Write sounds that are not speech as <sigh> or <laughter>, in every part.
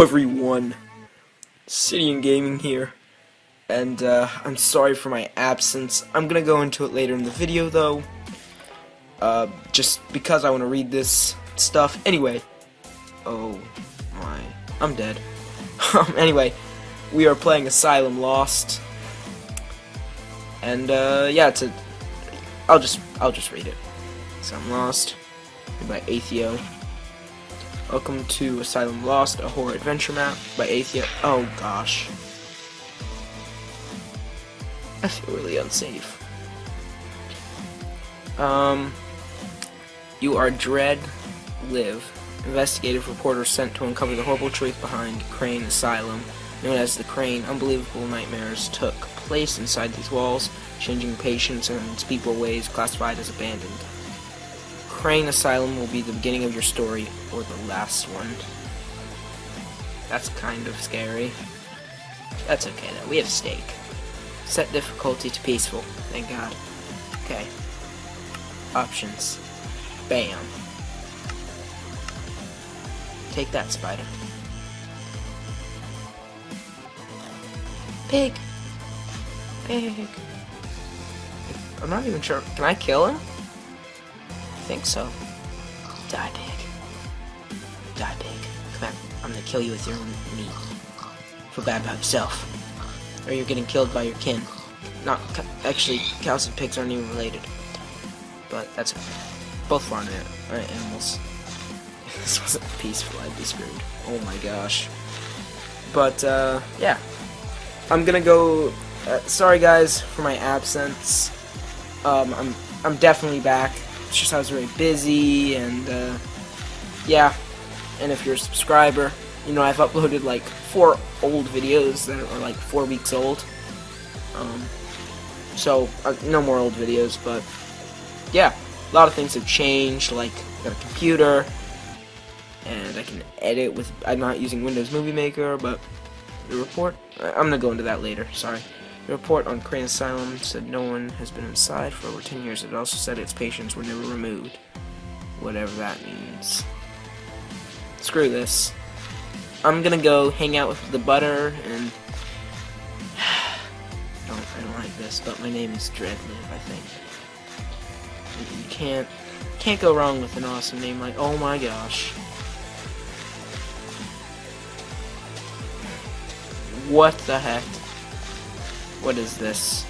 everyone, Sidian Gaming here, and uh, I'm sorry for my absence. I'm gonna go into it later in the video though, uh, just because I want to read this stuff. Anyway, oh my, I'm dead. <laughs> Um, anyway, we are playing Asylum Lost, and uh, yeah, it's a. I'll just I'll just read it. Asylum Lost, by Atheo. Welcome to Asylum Lost, a horror adventure map by Atheo. Oh gosh. I feel really unsafe. Um, you are Dread Live, investigative reporter sent to uncover the horrible truth behind Crane Asylum. Known as the Crane, unbelievable nightmares took place inside these walls, changing patients and its people ways classified as abandoned. Crane Asylum will be the beginning of your story, or the last one. That's kind of scary. That's okay though, we have stake. Set difficulty to peaceful, thank god. Okay. Options. Bam. Take that, spider. Pig! Pig! I'm not even sure. Can I kill him? Think so. Die, pig. Die, pig. Come on. I'm gonna kill you with your own meat. Feel bad about yourself. Or you're getting killed by your kin. Not, actually, cows and pigs aren't even related. But that's. Both farm animals. If <laughs> this wasn't peaceful, I'd be screwed. Oh my gosh. But, uh, yeah. I'm gonna go... Uh, sorry guys for my absence. Um, I'm, I'm definitely back. Just I was very busy, and uh, yeah. And if you're a subscriber, you know I've uploaded like four old videos that are like four weeks old. Um, so uh, no more old videos, but yeah, a lot of things have changed. Like I got a computer, and I can edit with. I'm not using Windows Movie Maker, but the report. I'm gonna go into that later. Sorry. The report on Crane Asylum said no one has been inside for over 10 years. It also said its patients were never removed. Whatever that means. Screw this. I'm gonna go hang out with the butter and... I <sighs> don't, I don't like this, but my name is Dreadlive, I think. You can't, can't go wrong with an awesome name like, oh my gosh. What the heck? What is this?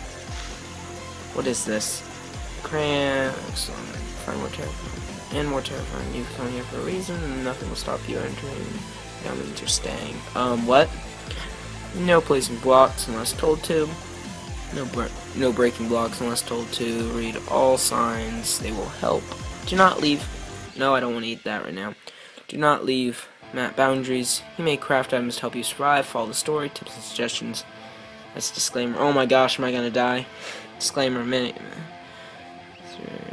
What is this? Cran, excellent. Find more terrifying. And more terrifying. You've come here for a reason, and nothing will stop you entering. That means you're staying. Um, what? No placing blocks unless told to. No, no breaking blocks unless told to. Read all signs. They will help. Do not leave. No, I don't want to eat that right now. Do not leave map boundaries. You may craft items to help you survive. Follow the story. Tips and suggestions. That's a disclaimer. Oh my gosh, am I gonna die? Disclaimer, minute.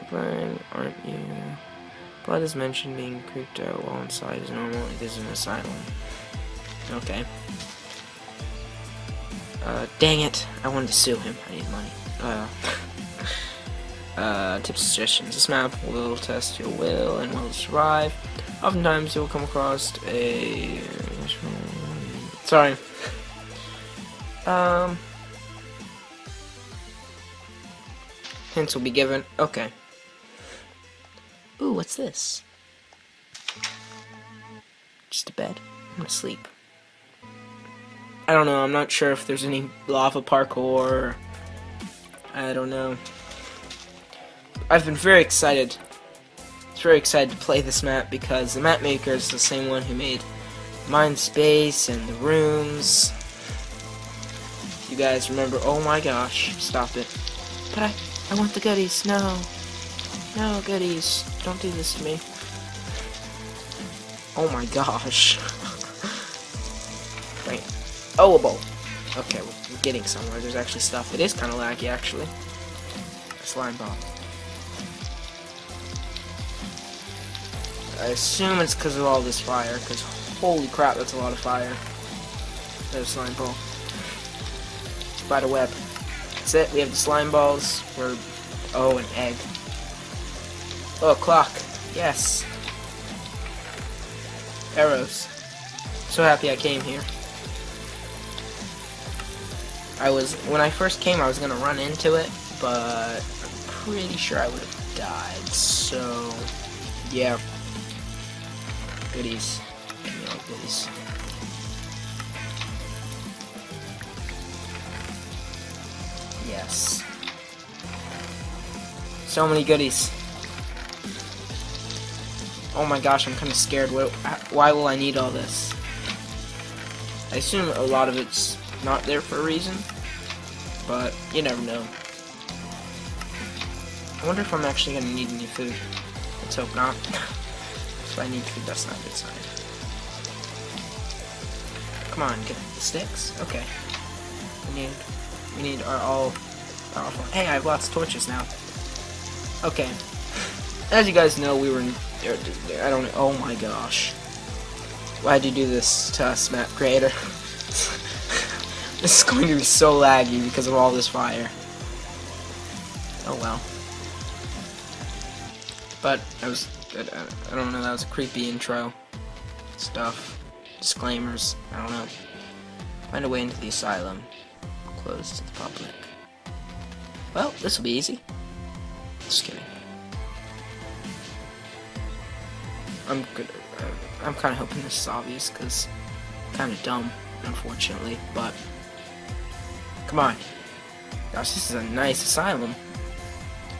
Playing, aren't you? Blood is mentioned being out while inside is normal. It is an asylum. Okay. Uh, dang it. I wanted to sue him. I need money. Uh, <laughs> uh, tips suggestions. This map will test your will and will survive. Oftentimes you'll come across a... Sorry. Um, hints will be given. Okay. Ooh, what's this? Just a bed. I'm gonna sleep. I don't know. I'm not sure if there's any lava parkour. I don't know. I've been very excited. It's very excited to play this map because the map maker is the same one who made Mind Space and the rooms you guys remember, oh my gosh, stop it. But I, I want the goodies, no. No goodies, don't do this to me. Oh my gosh. <laughs> Wait. Oh, a bowl. Okay, we're getting somewhere. There's actually stuff. It is kind of laggy, actually. Slime ball. I assume it's because of all this fire, because holy crap, that's a lot of fire. There's slime ball spider web. That's it. We have the slime balls. We're oh, an egg. Oh, clock. Yes. Arrows. so happy I came here. I was, when I first came, I was gonna run into it, but I'm pretty sure I would have died, so, yeah. Goodies. Goodies. So many goodies. Oh my gosh, I'm kind of scared. Why will I need all this? I assume a lot of it's not there for a reason, but you never know. I wonder if I'm actually going to need any food. Let's hope not. <laughs> if I need food, that's not a good sign. Come on, get the sticks? Okay. We need, we need our all powerful. Hey, I have lots of torches now. Okay. As you guys know, we were in, I don't know, oh my gosh. Why'd you do this to us, map creator? <laughs> this is going to be so laggy because of all this fire. Oh well. But, I was, I don't know, that was a creepy intro. Stuff. Disclaimers, I don't know. Find a way into the asylum. Closed to the public. Well, this will be easy. Just kidding. I'm good. I'm kind of hoping this is obvious because kind of dumb, unfortunately. But come on, gosh, this is a nice asylum.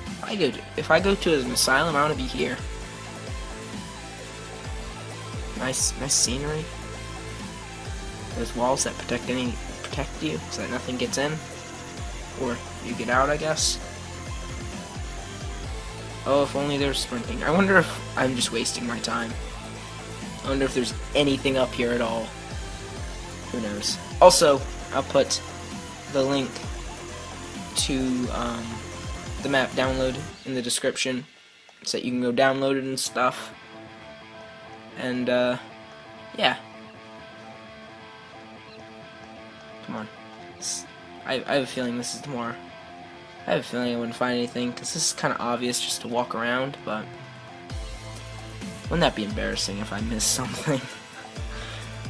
If I go, to, if I go to an asylum, I want to be here. Nice, nice scenery. Those walls that protect any protect you so that nothing gets in, or you get out, I guess. Oh, if only there's sprinting. I wonder if I'm just wasting my time. I wonder if there's anything up here at all. Who knows? Also, I'll put the link to um, the map download in the description so that you can go download it and stuff. And, uh, yeah. Come on. I, I have a feeling this is more I have a feeling I wouldn't find anything, because this is kind of obvious just to walk around, but... Wouldn't that be embarrassing if I missed <laughs> something?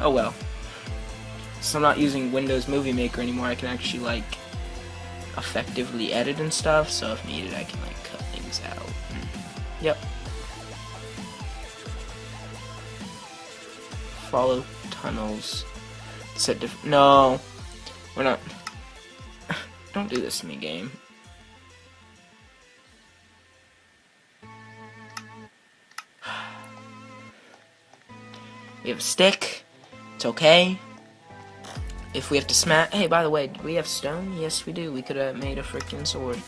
oh well. So I'm not using Windows Movie Maker anymore, I can actually, like, effectively edit and stuff, so if needed I can, like, cut things out. Hmm. Yep. Follow tunnels. Set diff- No! We're not- <laughs> Don't do this to me, game. We have a stick. It's okay. If we have to smash... Hey, by the way, do we have stone? Yes, we do. We could have made a freaking sword.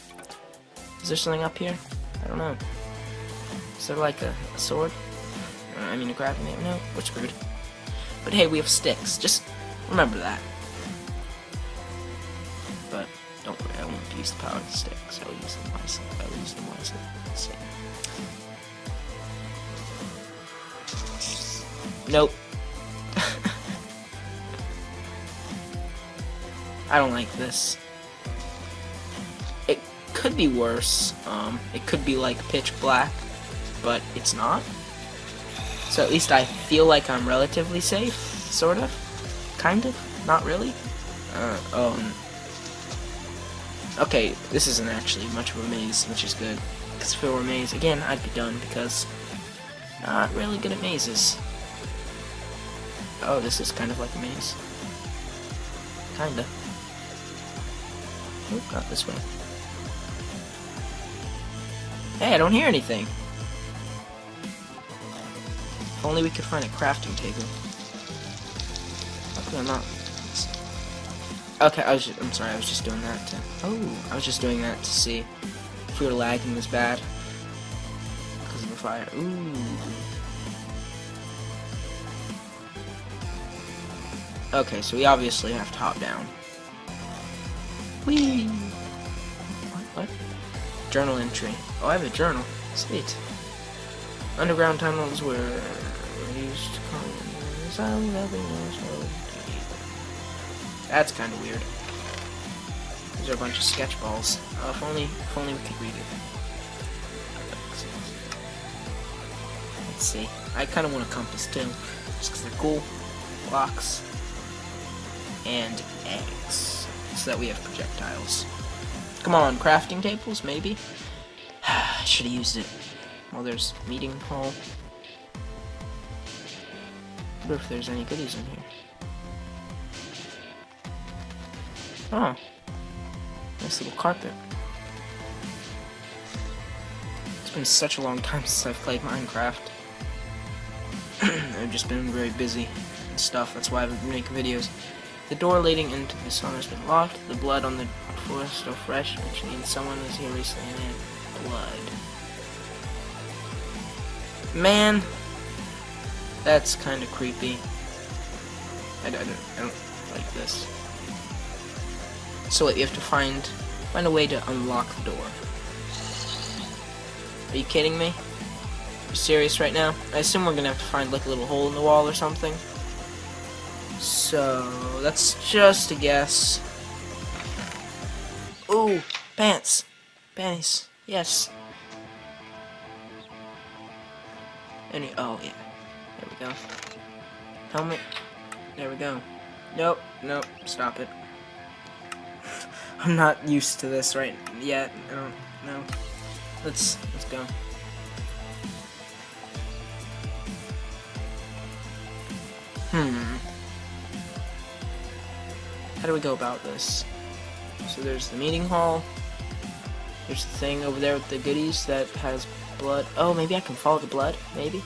Is there something up here? I don't know. Is there like a, a sword? Uh, I mean, a grabbing it? No, we're screwed. But hey, we have sticks. Just remember that. But don't worry, I won't use the power of the sticks. I'll use them wisely. I'll use them wisely. Nope. <laughs> I don't like this. It could be worse. Um, it could be like pitch black, but it's not. So at least I feel like I'm relatively safe, sort of, kind of, not really. Uh, um, okay, this isn't actually much of a maze, which is good. Because if it were a maze, again, I'd be done because not really good at mazes. Oh, this is kind of like a maze. Kinda. Oop, not this way. Hey, I don't hear anything. If only we could find a crafting table. I'm not. Okay, I was. Just, I'm sorry. I was just doing that. To, oh, I was just doing that to see if we were lagging this bad because of the fire. Ooh. Okay, so we obviously have to hop down. Whee! What? What? Journal entry. Oh, I have a journal. Sweet. Underground tunnels were used to That's kind of weird. These are a bunch of sketch balls. Uh, if only, if only we could read it. Let's see. I kind of want a compass too, just because they're cool. blocks and eggs so that we have projectiles. Come on, crafting tables, maybe? <sighs> I should have used it. Well, there's meeting hall. wonder if there's any goodies in here. Oh. Nice little carpet. It's been such a long time <laughs> since I've played Minecraft. <clears throat> I've just been very busy and stuff, that's why I've been making videos. The door leading into the sauna has been locked. The blood on the floor is still fresh, which means someone was here recently and had blood. Man, that's kind of creepy. I, I, don't, I don't like this. So wait, you have to find find a way to unlock the door. Are you kidding me? Are you serious right now? I assume we're gonna have to find like a little hole in the wall or something. So that's just a guess. Ooh, pants. Panties. Yes. Any oh yeah. There we go. Helmet. There we go. Nope, nope, stop it. <laughs> I'm not used to this right yet. I don't know. Let's let's go. Hmm. How do we go about this? So there's the meeting hall. There's the thing over there with the goodies that has blood. Oh, maybe I can follow the blood? Maybe?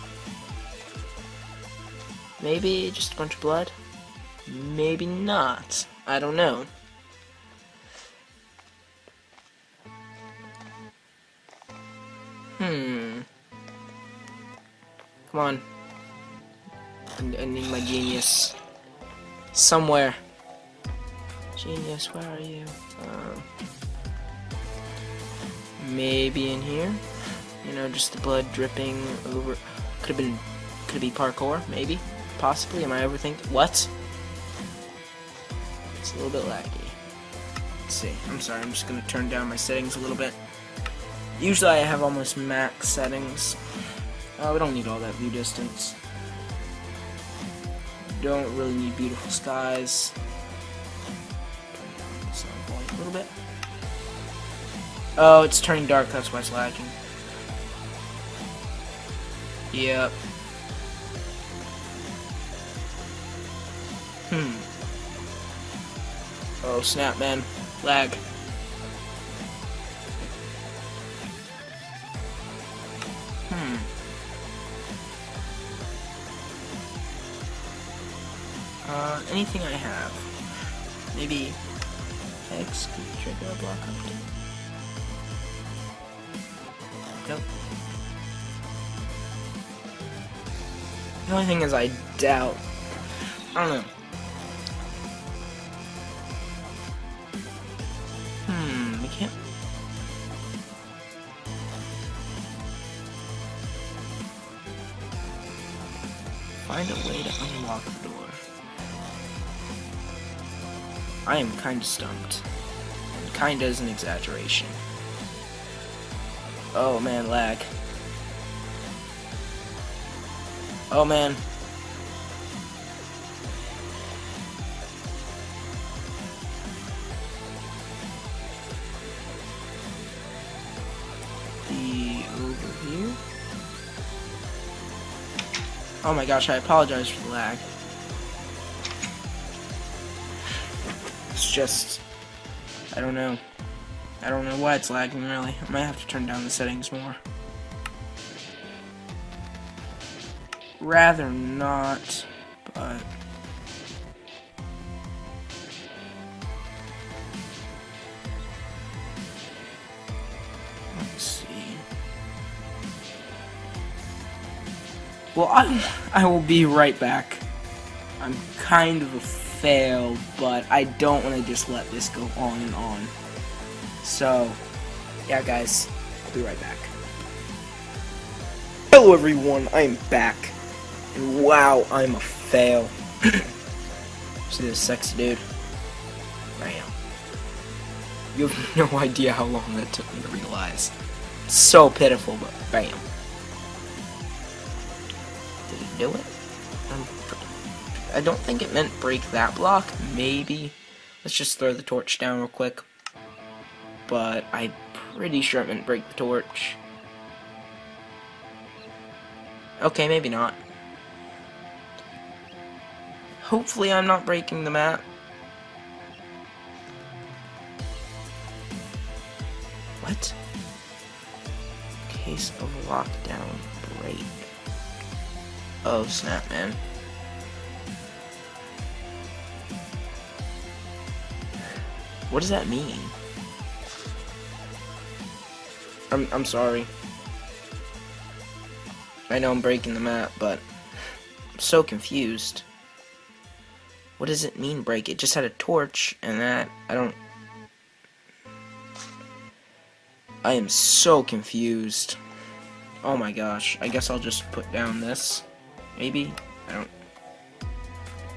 Maybe just a bunch of blood? Maybe not. I don't know. Hmm. Come on. I need my genius. Somewhere. Genius, where are you? Um, maybe in here? You know, just the blood dripping over. Could have been. Could be parkour? Maybe? Possibly? Am I overthinking? What? It's a little bit laggy. Let's see. I'm sorry, I'm just gonna turn down my settings a little bit. Usually I have almost max settings. Oh, we don't need all that view distance. Don't really need beautiful skies. A little bit. Oh, it's turning dark, that's why it's lagging. Yep. Hmm. Oh, snap, man. Lag. Hmm. Uh, anything I have. Maybe X could trigger a block update. Nope. The only thing is I doubt. I don't know. Hmm, we can't... Find a way to unlock the door. I am kinda stumped. And kinda is an exaggeration. Oh man, lag. Oh man. The over here. Oh my gosh, I apologize for the lag. Just... I don't know. I don't know why it's lagging, really. I might have to turn down the settings more. Rather not, but... Let's see. Well, I, I will be right back. I'm kind of a fail, but I don't want to just let this go on and on. So, yeah, guys, I'll be right back. Hello, everyone. I am back. And wow, I'm a fail. <coughs> See this sexy dude? Bam. You have <laughs> no idea how long that took me to realize. So pitiful, but bam I don't think it meant break that block. Maybe. Let's just throw the torch down real quick. But I'm pretty sure it meant break the torch. Okay, maybe not. Hopefully I'm not breaking the map. What? Case of lockdown break. Oh snap, man. What does that mean? I'm I'm sorry. I know I'm breaking the map, but I'm so confused. What does it mean break? It just had a torch and that I don't I am so confused. Oh my gosh. I guess I'll just put down this. Maybe? I don't...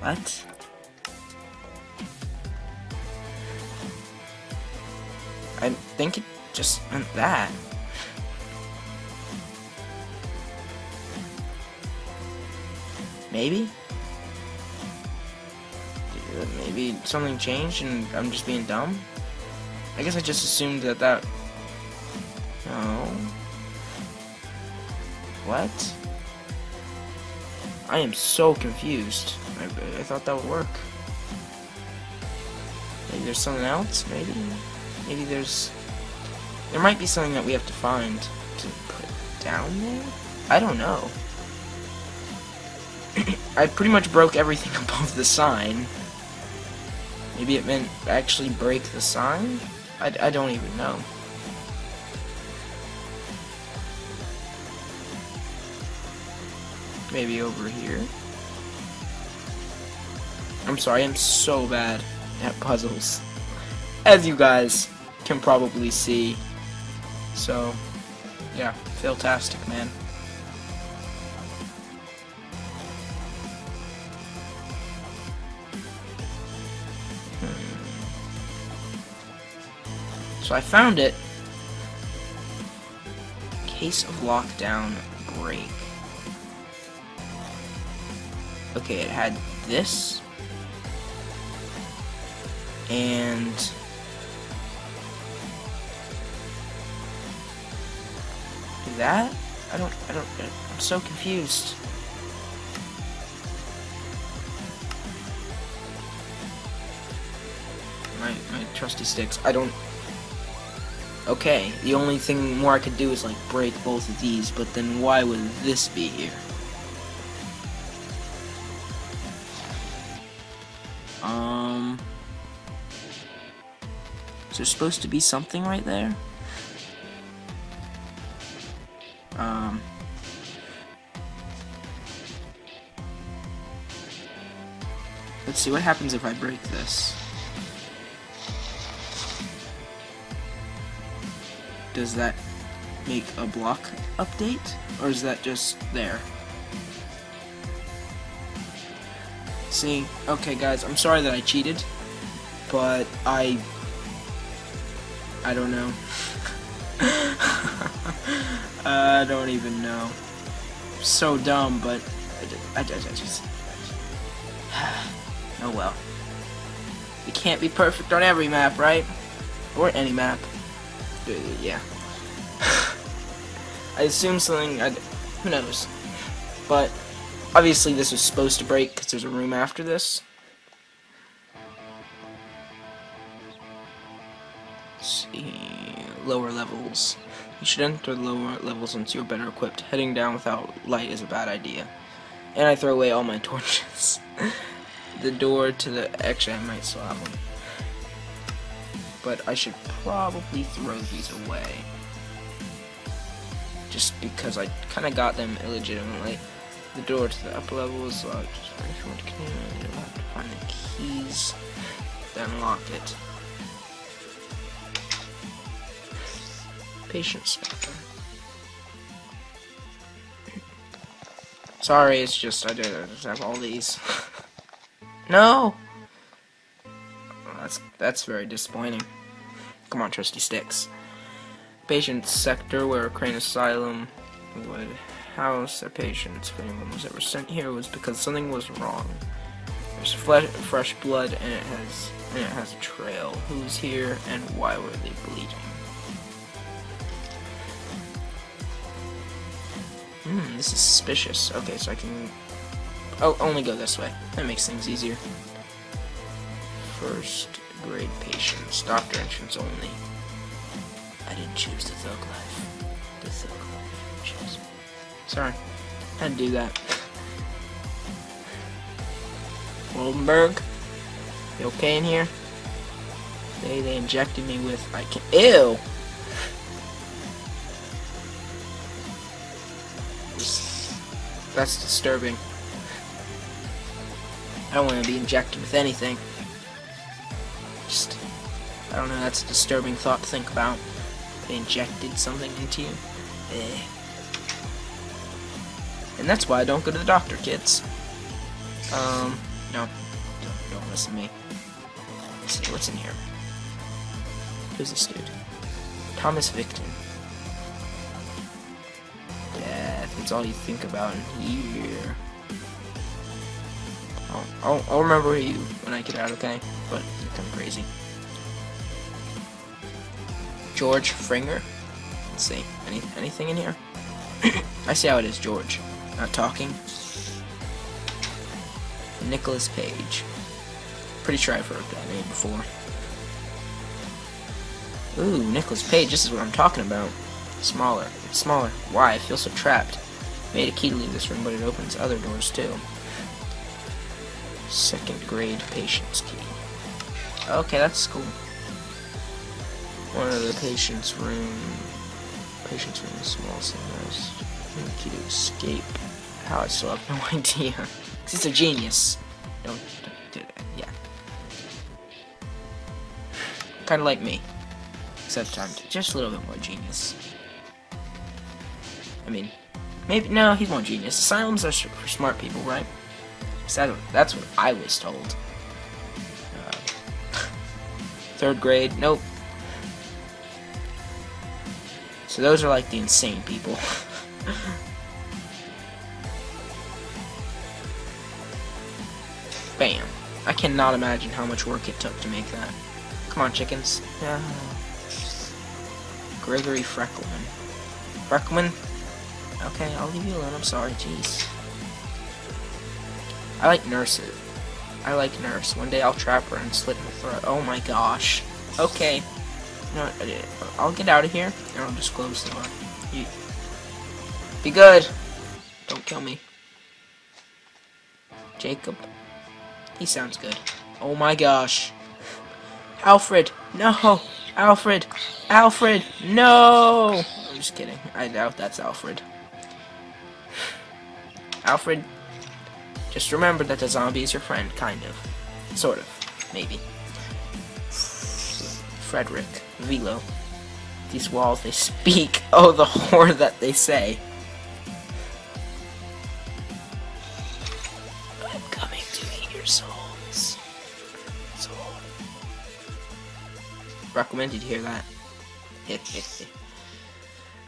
What? I think it just meant that. Maybe? Maybe something changed and I'm just being dumb? I guess I just assumed that that no. What? I am so confused. I, I thought that would work. Maybe there's something else? Maybe? Maybe there's... There might be something that we have to find to put down there? I don't know. <clears throat> I pretty much broke everything <laughs> above the sign. Maybe it meant actually break the sign? I, I don't even know. maybe over here. I'm sorry, I'm so bad at puzzles. <laughs> As you guys can probably see. So, yeah, fantastic, man. So I found it. Case of lockdown break. Okay, it had this. And... That? I don't, I don't, I'm so confused. My, my trusty sticks, I don't... Okay, the only thing more I could do is like break both of these, but then why would this be here? Um, is there supposed to be something right there? Um, let's see what happens if I break this. Does that make a block update, or is that just there? See, okay guys, I'm sorry that I cheated, but I, I don't know. <laughs> I don't even know. So dumb, but I, I, I just, <sighs> oh well. You can't be perfect on every map, right? Or any map. Uh, yeah. <sighs> I assume something, I, who knows. But, Obviously this was supposed to break because there's a room after this. Let's see, lower levels. You should enter the lower levels once you're better equipped. Heading down without light is a bad idea. And I throw away all my <laughs> torches. the door to the... Actually, I might still have one. But I should probably throw these away. Just because I kind of got them illegitimately the door to the upper level is locked. If you want to find the keys, then lock it. Patience Sorry, it's just I just have all these. <laughs> no. that's that's very disappointing. Come on, trusty sticks. Patient sector where Crane Asylum would house their patients if anyone was ever sent here was because something was wrong. There's flesh, fresh blood, and it has and it has a trail. Who's here, and why were they bleeding? Hmm, this is suspicious. Okay, so I can... Oh, only go this way. That makes things easier. First grade patients. Doctor entrance only. I didn't choose the thug life. The thug life chose me. Sorry. Had to do that. Woldenberg? You okay in here? They they injected me with I can ew. That's disturbing. I don't want to be injected with anything. Just I don't know. That's a disturbing thought to think about. They injected something into you. Eh. And that's why I don't go to the doctor, kids. Um, no, don't, don't listen to me. Let's see what's in here. Who's this dude? Thomas Victon. Death. It's all you think about in here. I'll, I'll, I'll remember you when I get out, okay? But you're kind of crazy. George Fringer. Let's see. Any anything in here? <coughs> I see how it is, George. Not talking. Nicholas Page. Pretty sure I've heard that name before. Ooh, Nicholas Page, this is what I'm talking about. Smaller. Smaller. Why? I feel so trapped. Made a key to leave this room, but it opens other doors too. Second grade patient's key. Okay, that's cool. One of the patient's room. Patient's room is small so there's size. Key to escape. How I still have no <laughs> idea. Cause he's a genius. Don't, don't do that. Yeah. Kind of like me. Except I'm just a little bit more genius. I mean, maybe, no, he's more genius. Asylums are for smart people, right? That's what I was told. Uh, <laughs> third grade, nope. So those are like the insane people. <laughs> Bam. I cannot imagine how much work it took to make that. Come on, chickens. Yeah. Gregory Freckelman. Freckelman? Okay, I'll leave you alone. I'm sorry. Jeez. I like nurses. I like nurse. One day I'll trap her and slit her throat. Oh my gosh. Okay. No, I'll get out of here and I'll just close the door. You, be good. Don't kill me. Jacob. He sounds good. Oh my gosh. Alfred, no! Alfred! Alfred, no! I'm just kidding. I doubt that's Alfred. Alfred, just remember that the zombie is your friend, kind of. Sort of. Maybe. Frederick. Velo. These walls, they speak. <laughs> Oh, the horror that they say. I'm coming to eat your souls. Soul. Recommend you hear that.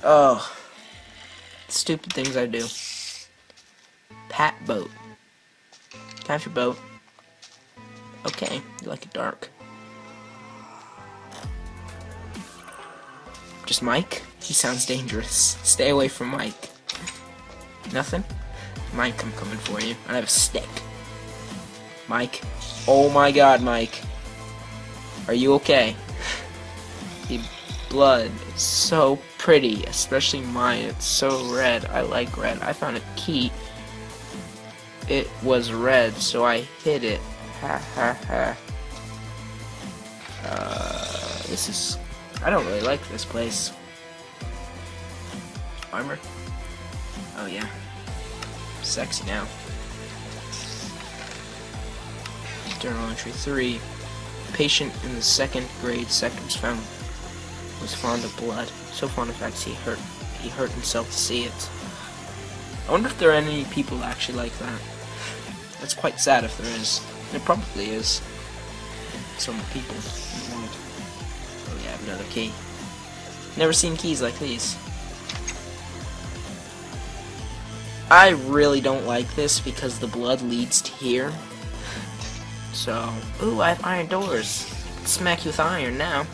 oh. Stupid things I do. Pat boat. Time for boat. Okay, you like it dark. Just Mike? He sounds dangerous. Stay away from Mike. Nothing? Mike, I'm coming for you. I have a stick. Mike. Oh my god, Mike. Are you okay? <laughs> the blood. It's so pretty, especially mine. It's so red. I like red. I found a key. It was red, so I hid it. Ha ha ha. Uh, this is I don't really like this place. Armor? Oh yeah. Sexy now. Journal entry 3. Patient in the second grade sector was found was fond of blood. So fond of facts he hurt he hurt himself to see it. I wonder if there are any people actually like that. That's quite sad if there is. There probably is. Some people the world oh, another key. Never seen keys like these. I really don't like this because the blood leads to here. So, ooh, I have iron doors. Smack you with iron now.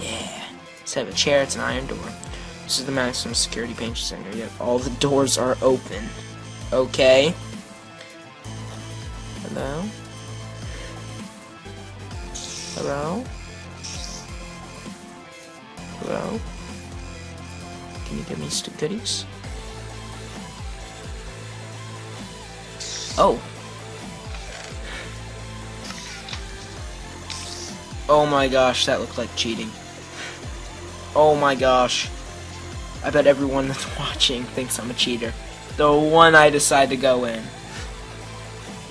Yeah. Instead of a chair, it's an iron door. This is the maximum security paint center. Yep, all the doors are open. Okay. Hello? Hello? Hello? Can you give me some goodies? Oh. Oh my gosh, that looked like cheating. Oh my gosh. I bet everyone that's <laughs> watching thinks I'm a cheater. The one I decide to go in.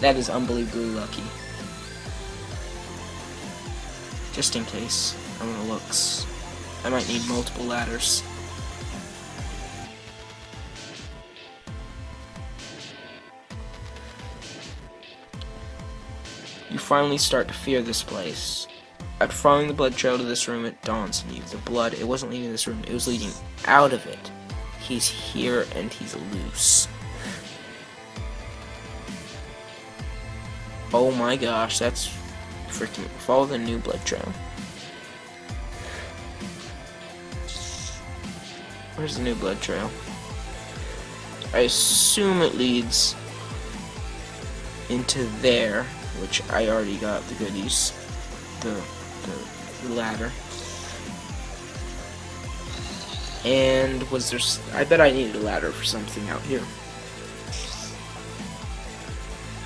That is unbelievably lucky. Just in case. I'm gonna looks. I might need multiple ladders. You finally start to fear this place. After following the blood trail to this room, it dawns on you. The blood, it wasn't leaving this room, it was leading out of it. He's here and he's loose. Oh my gosh, that's freaking follow the new blood trail. Where's the new blood trail? I assume it leads into there, which I already got the goodies. The, the, the ladder. And was there... I bet I needed a ladder for something out here.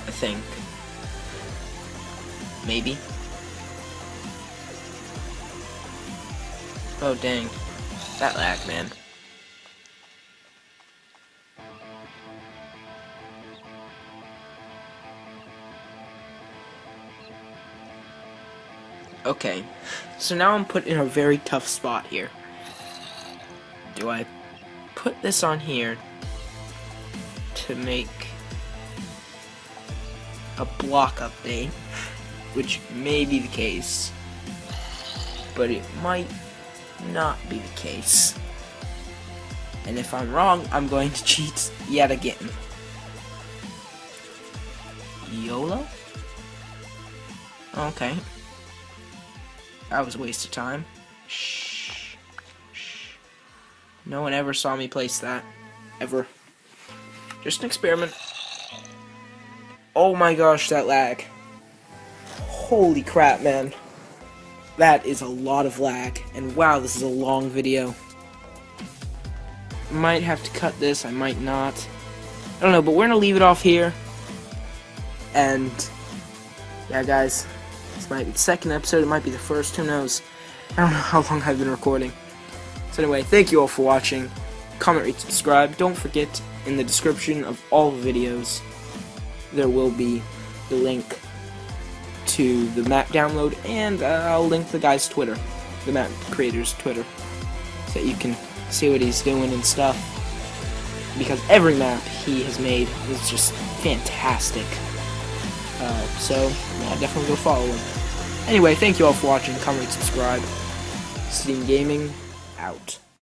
I think. Maybe. Oh, dang. That lag, man. Okay, so now I'm put in a very tough spot here. Do I put this on here to make a block update, which may be the case, but it might not be the case. And if I'm wrong, I'm going to <laughs> cheat yet again. YOLO? Okay. That was a waste of time. Shh. Shh. No one ever saw me place that. Ever. Just an experiment. Oh my gosh, that lag. Holy crap, man. That is a lot of lag. And wow, this is a long video. Might have to cut this, I might not. I don't know, but we're gonna leave it off here. And, yeah, guys, this might be the second episode, it might be the first, who knows. I don't know how long I've been recording. So anyway, thank you all for watching. Comment, rate, subscribe. Don't forget, in the description of all the videos, there will be the link to the map download, and uh, I'll link the guy's Twitter, the map creator's Twitter, so that you can see what he's doing and stuff. Because every map he has made is just fantastic. Uh, so, yeah, definitely go follow him. Anyway, thank you all for watching. Comment, subscribe. Steam Gaming, out.